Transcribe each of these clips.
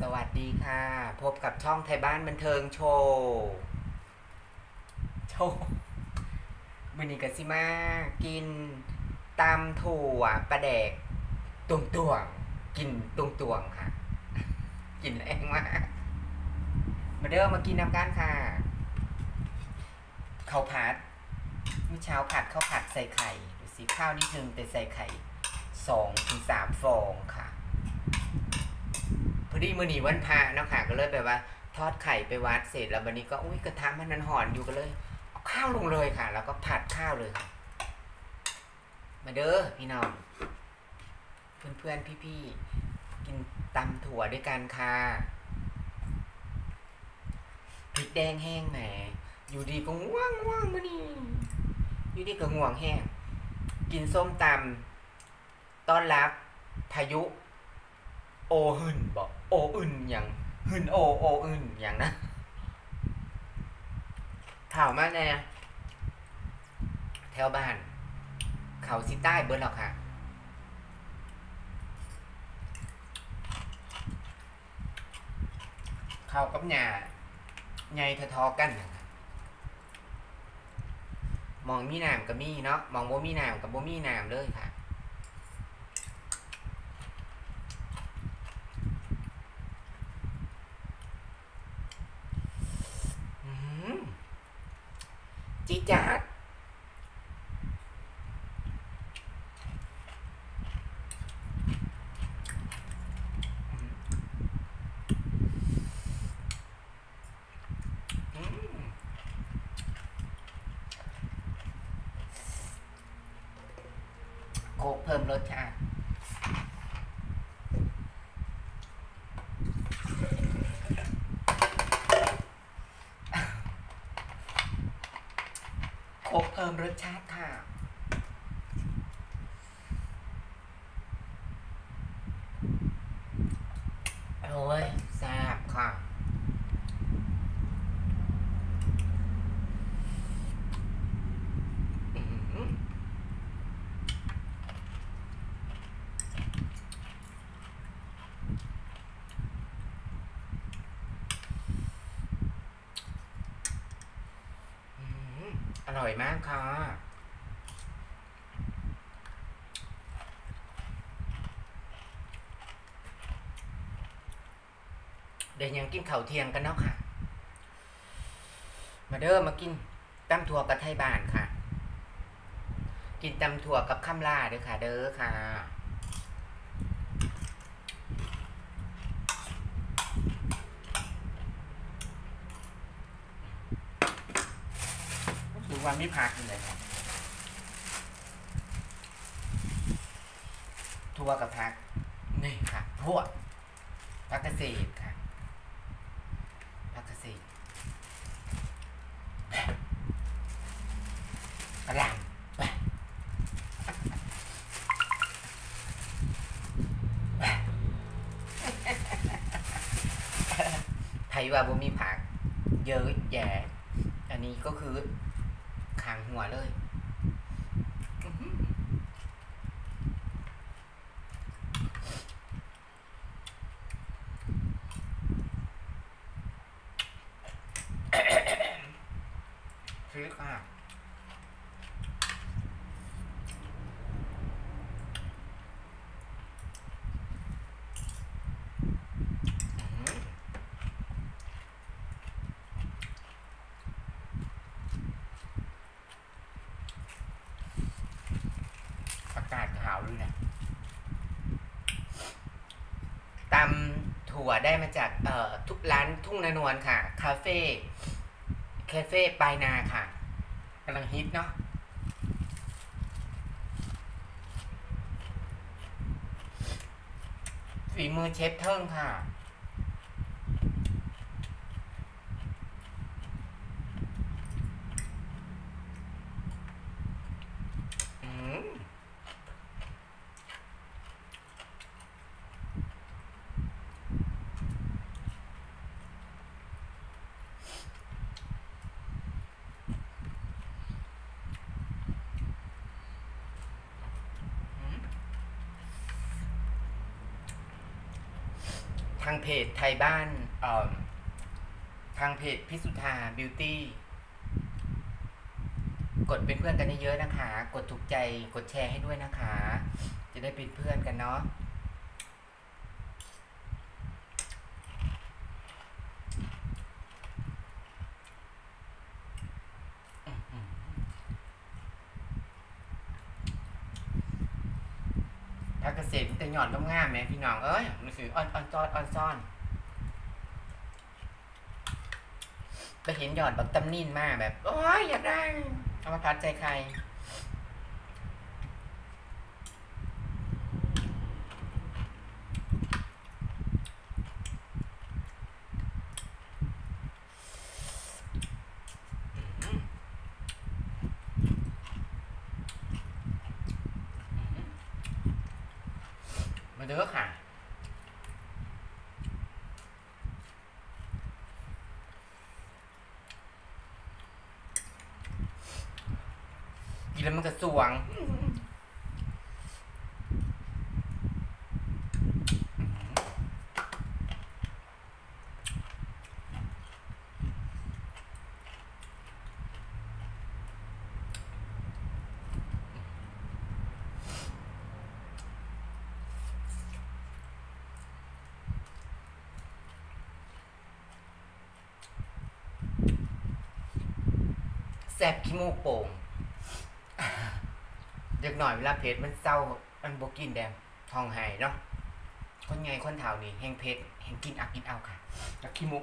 สวัสดีค่ะ พบกับช่องไทยบ้านบันเทิงโชว์โชว์วันนี้กสิมากินตำถั่วปลาแดกตวงตวงกินตวงตวงค่ะ กินแรงมากมาเด้อมากินน้ำกันค่ะข้าวผัดเมื่อเช้าผัดข้าวผัดใส่ไข่ดูสิข้าวนิดนึงแต่ใส่ไข่สองถึงสามฟองค่ะ อดีมือหนีวันพระเนาะค่ะก็เลยแบบว่า ทอดไข่ไปวัดเสร็จแล้ววันนี้ก็อุ้ยกระทะมันนันหอนอยู่ก็เลยเอาข้าวลงเลยค่ะ แล้วก็ผัดข้าวเลยค่ะมาเด้อพี่น้องเพื่อนเพื่อนพี่พี่ๆกินตำถั่วด้วยกันค่ะพริกแดงแห้งแหมอยู่ดีก็ง่วงง่วงมานี่อยู่ดีก็ง่วงแห้ง กินส้มตำต้อนรับพายุ โอหึนบอกโออึนอย่างหึนโอโออึนอย่างนะข่าวมาแน่แถวบ้าน เขาสิใต้เบิร์ดหรอกค่ะ เขากับหญ้าใหญ่ทอๆกันนะครับมองมีน้ำกับมีเนาะมองบ่มีน้ำกับบ่มีน้ำเลยค่ะ อืมจีดจัดอืมโคกเพิ่มรสชาติโคกเพิ่มรสชาติค่ะ โอ้ยแซ่บค่ะ อื้อหืออื้อหืออ ร่อยมากค่ะ เดี๋ยวยังกินข้าวเที่ยงกันเนาะค่ะ มาเด้อมากินตำถั่วกับไทยบ้านค่ะ กินตำถั่วกับข้ามล่าเด้อค่ะ เด้อค่ะ รู้ ว่าไม่พักเลยครับทัวกับพักนี่ค่ะพวกพักเกษตรค่ะพักเกษตรกระหลำไปไทยว่าบ่มีผักเยอะแยะ อันนี้ก็คือ ขางหัวเลยอื้อหือซื้อค่ะอื้อหืออากาศขาวด้วยนะต หัวได้มาจากเอ่อทุกร้านทุ่งนนวลค่ะ คาเฟ่คาเฟ่ปลายนาค่ะกำลังฮิตเนาะฝีมือเชฟเทิงค่ะ ทางเพจไทยบ้านทางเพจพิสุธาบิวตี้กดเป็นเพื่อนกันเยอะๆนะคะ กดถูกใจ กดแชร์ให้ด้วยนะคะ จะได้เป็นเพื่อนกันเนาะ ถ้าเกษตรมันจะ หย่อนก็ง่ามไหมพี่น้องเอ้ยมันคืออ่อนอ่อนซอนอ่อนซ่อนไปเห็นหย่อนแบบตำนินมากแบบโอ้ยอยากได้เอามาพัดใจใคร มาเด้อค่ะ กิน แล้วมันก็สวงแซบขี้มูกโป่ง เด็กหน่อยเวลาเพชรมันเศร้ามันบกินแดงทองหายเนาะคนไงคนเท่านี่แห่งเพชรแห่งกินอักกินเอาค่ะแล้วขี้มูก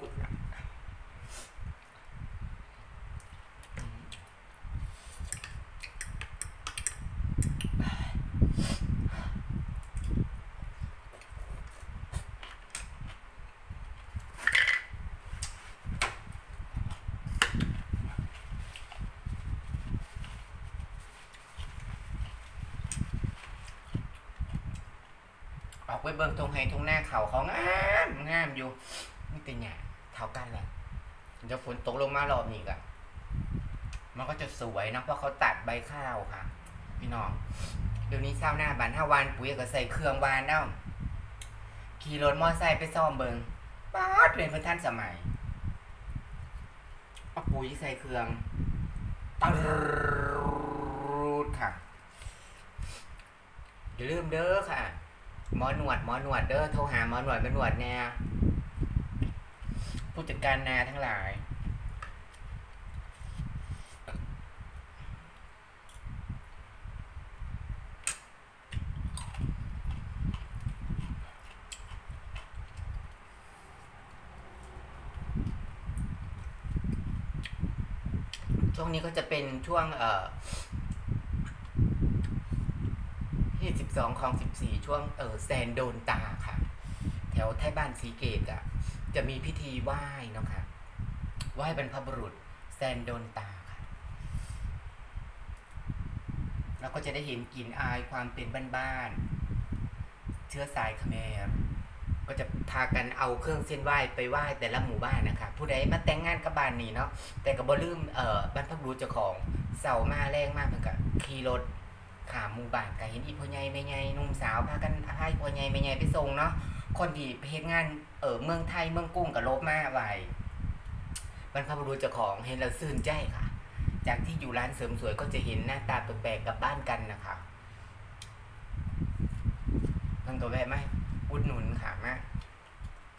ไปเบิ่งตรงไห้ตรงหน้าเขาเขางามงามอยู่นี่เป็นหยาเท่ากันแหละเดี๋ยวฝนตกลงมารอบนี้ก็มันก็จะสวยนะเพราะเขาตัดใบข้าวค่ะ พี่น้องเดี๋ยวนี้เศร้าหน้าบานห้าวานปุ๋ยก็ใส่เครื่องวานเนาะขี่รถมอไซค์ไปซ่อมเบิงป๊าดเป็นเพื่อนท่านสมัยเอาปุ๋ยใส่เครื่องตรูดค่ะอย่าลืมเด้อค่ะ หมอหนวดหมอหนวดเด้อโทรหาหมอหนวดมาหนวดแน่ผู้จัดการนาทั้งหลาย ช่วงนี้ก็จะเป็นช่วงเอ่อ ที่สิบสองของสิบสี่ช่วงเออแซนโดนตาค่ะ แถวไทยบ้านสีเกตอะ จะมีพิธีไหว้เนาะค่ะไหว้บรรพบุรุษแซนโดนตาค่ะแล้วก็จะได้เห็นกลิ่นอายความเป็นบ้านๆเชื้อสายเขมรก็จะพากันเอาเครื่องเส้นไหว้ไปไหว้แต่ละหมู่บ้านนะคะผู้ใดมาแต่งงานกับบ้านนี้เนาะแต่ก็บ่ลืมเอ่อบรรพบุรุษเจ้าของเสามาแรงมากเหมือนกับขี่รถ ขามหมู่บ้านก็เห็นอีพ่อใหญ่แม่ใหญ่นุ่มสาวพากันพาพ่อใหญ่แม่ใหญ่ไปส่งเนาะคนที่ไปเฮ็ดงานเออเมืองไทยเมืองกุ้งก็ลบมาไว้บรรพบุรุษเจ้าของเห็นแล้วซื่นใจค่ะ จากที่อยู่ร้านเสริมสวยก็จะเห็นหน้าตาแปลกๆกับบ้านกันนะคะต้งตัวแวะไหมอุดหนุนค่ะมา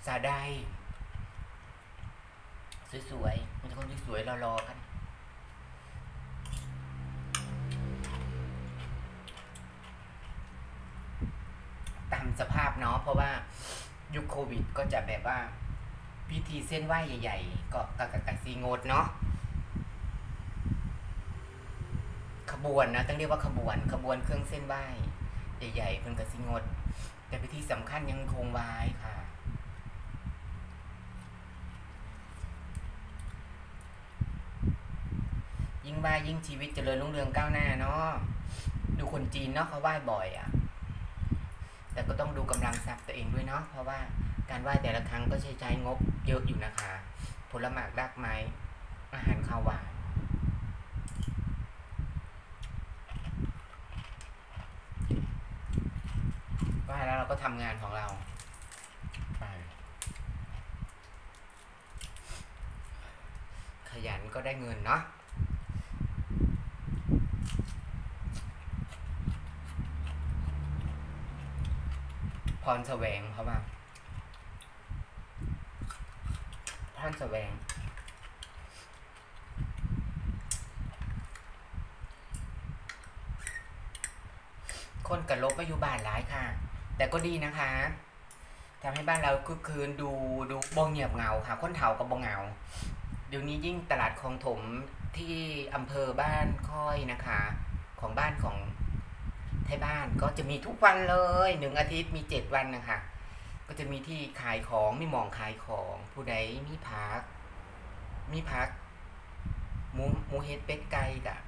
ซาได้สวยๆมีแต่คนสวยๆรอๆกัน ตาม สภาพเนาะเพราะว่ายุคโควิด ก็จะแบบว่าพิธีเส้นไหว้ใหญ่ ๆ ก็กะกะกะซีงดเนาะขบวนนะต้องเรียกว่าขบวนขบวนเครื่องเส้นไหว้ใหญ่ๆเพิ่นกะซีงด แต่พิธีสำคัญยังคงไว้ค่ะยิ่งไหว้ยิ่งชีวิตเจริญรุ่งเรืองก้าวหน้าเนาะดูคนจีนเนาะเขาไหว้บ่อยอะ่ะ แต่ก็ต้องดูกำลังทรัพย์ตัวเองด้วยเนาะเพราะว่าการไหว้แต่ละครั้งก็ใช้ใช้งบเยอะอยู่นะคะ ผลหมากรากไม้อาหารข้าวหวานไหว้แล้วเราก็ทำงานของเราไปขยันก็ได้เงินเนาะ พรแสวงเขาว่าท่านแสวง คนกับลบก็อยู่บ้านหลายค่ะ แต่ก็ดีนะคะทำให้บ้านเราคือคืนดูดูบงเงียบเงาค่ะ คนเฒ่ากับบงเงา เดี๋ยวนี้ยิ่งตลาดคลองถมที่อำเภอบ้านค่อยนะคะ ของบ้านของ ไทยบ้านก็จะมีทุกวันเลยหนึ่งอาทิตย์มีเจ็ดวันนะคะก็จะมีที่ขายของมีมองขายของผู้ใดมีพัก มีพักหมูหมูเฮ็ดเป็ดไก่กะ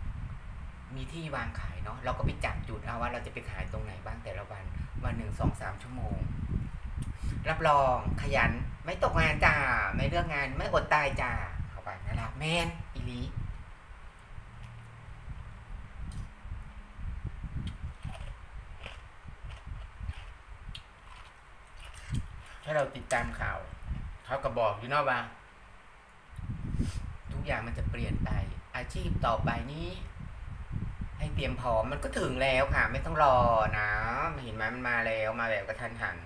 มีที่วางขายเนาะเราก็ไปจับจุดเอาว่าเราจะไปขายตรงไหนบ้างแต่ละวันวันหนึ่งสองสามชั่วโมง รับรองขยันไม่ตกงานจ้าไม่เลือกงานไม่อดตายจ้าเข้าไปนะครับแมนอีลี ถ้าเราติดตามข่าวเขาก็บอกอยู่นอกว่า ทุกอย่างมันจะเปลี่ยนไป อาชีพต่อไปนี้ ให้เตรียมพร้อมมันก็ถึงแล้วค่ะ ไม่ต้องรอนะเห็นไหมมันมาแล้วมาแบบกระทันหัน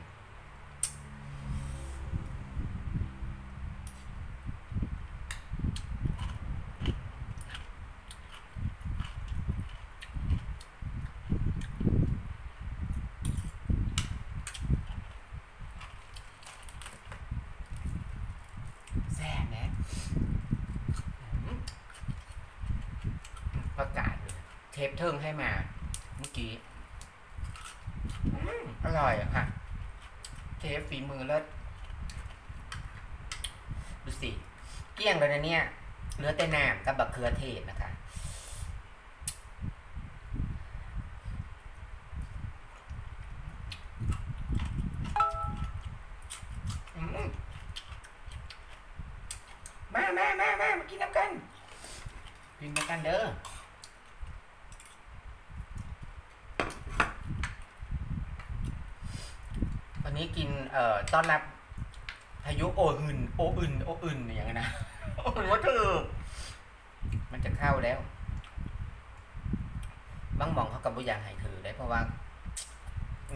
แซ่บนะอืมประกาศเลยเทปเทิงให้มาเมื่อกี้อร่อยอะค่ะ เทปฝีมือเลิศดูสิ เกลี้ยงเลยนะเนี่ยเหลือแต่น้ำกับบักเขือเทศนะคะอืมมามามามามากินน้ำกัน กินน้ำกันเด้อ วันนี้กิน เอ่อ ต้อนรับพายุโออื่นโออื่นโออื่นอย่างนั้นนะโออื่นว่าเธอมันจะเข้าแล้วบางมองเขากับบุยางให้ถือได้เพราะว่า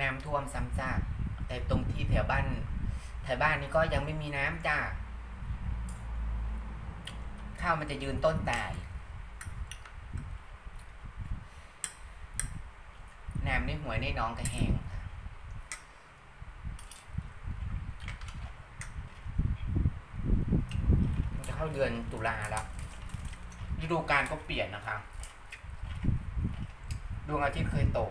น้ำท่วมซ้ำซากแต่ตรงที่แถวบ้านแถวบ้านนี่ก็ยังไม่มีน้ำจ้าข้าวมันจะยืนต้นตายน้ำในหัวยในน้องก็แหงค่ะมันจะ เดือนตุลาแล้วฤดูกาลก็เปลี่ยนนะคะดวงอาทิตย์เคยตก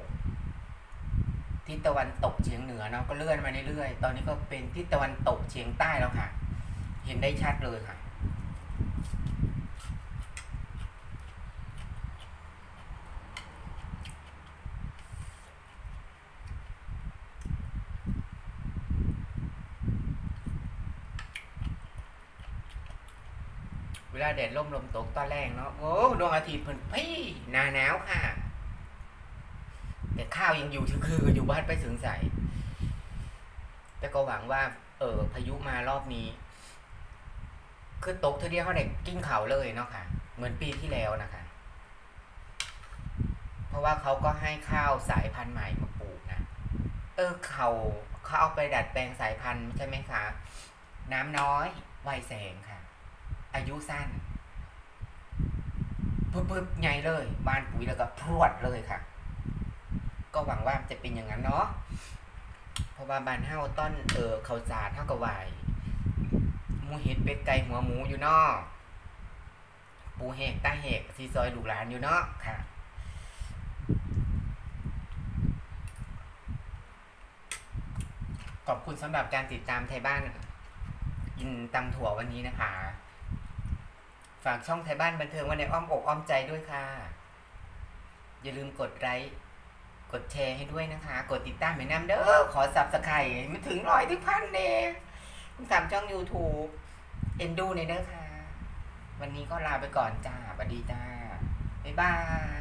ทิศตะวันตกเฉียงเหนือเนาะก็เลื่อนมาเรื่อยๆตอนนี้ก็เป็นทิศตะวันตกเฉียงใต้แล้วค่ะ เห็นได้ชัดเลยค่ะ เวลาแดดล่มลมตกตอนแรกเนาะโอ้ดวงอาทิตย์เพิ่นพี่หนาหนาวค่ะ แต่ข้าวยังอยู่คืออยู่บ้านไปถึงใสแต่ก็หวังว่า เออพายุมารอบนี้ คือตกเทอเดียวเขาเด็กกินเขาเลยเนาะค่ะ เหมือนปีที่แล้วนะคะ เพราะว่าเขาก็ให้ข้าวสายพันธุ์ใหม่มาปลูกนะเออเขาเขาเอาไปดัดแปลงสายพันธุ์ใช่ไหมคะ น้ำน้อยไวแสงค่ะ อายุสั้นปึ๊บๆใหญ่เลย บานปุ๋ยแล้วก็พรวดเลยค่ะ ก็หวังว่าจะเป็นอย่างนั้นเนาะเพราะว่าบานเฮาต้นเออเขาสาดเท่ากับไหวมูเห็ดเป็ดไก่หัวหมูอยู่เนอกปูแหกตาแหกซีซอยลูกหลานอยู่เนาะค่ะขอบคุณสำหรับการติดตามไทยบ้านกินตำถั่ววันนี้นะคะ ฝากช่องไทยบ้านบันเทิงไว้ในอ้อมอกอ้อมใจด้วยค่ะ อย่าลืมกดไลค์กดแชร์ให้ด้วยนะคะ กดติดตามให้น้ำเด้อขอสับสไครมันถึงร้อยถึงพันเด้สามช่อง YouTube เอ็นดูในเด้อค่ะ วันนี้ก็ลาไปก่อนจ้าสวัสดีจ้า บ๊ายบาย